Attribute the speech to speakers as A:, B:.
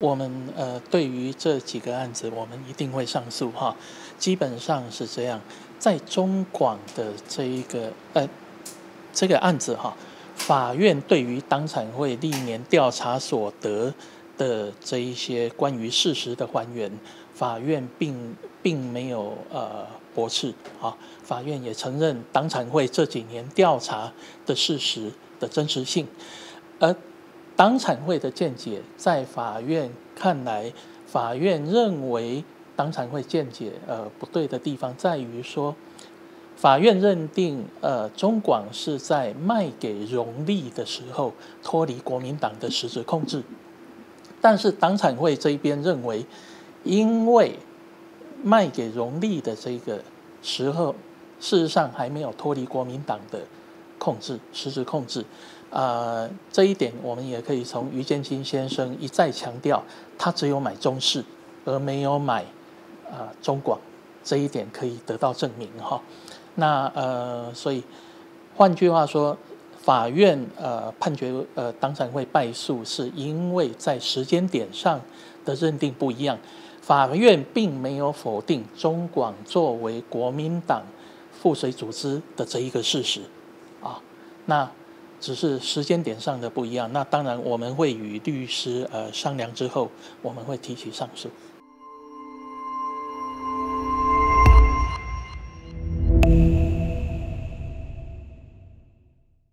A: 我们呃，对于这几个案子，我们一定会上诉哈。基本上是这样，在中广的这一个呃这个案子哈，法院对于当产会历年调查所得的这一些关于事实的还原，法院并并没有呃驳斥啊。法院也承认当产会这几年调查的事实的真实性，而。党产会的见解，在法院看来，法院认为党产会见解呃不对的地方在于说，法院认定呃中广是在卖给荣利的时候脱离国民党的实质控制，但是党产会这一边认为，因为卖给荣利的这个时候，事实上还没有脱离国民党的控制实质控制。呃，这一点我们也可以从于建清先生一再强调，他只有买中视，而没有买呃中广，这一点可以得到证明哈。那呃，所以换句话说，法院呃判决呃当然会败诉，是因为在时间点上的认定不一样。法院并没有否定中广作为国民党附随组织的这一个事实啊，那。只是时间点上的不一样，那当然我们会与律师呃商量之后，我们会提起上诉。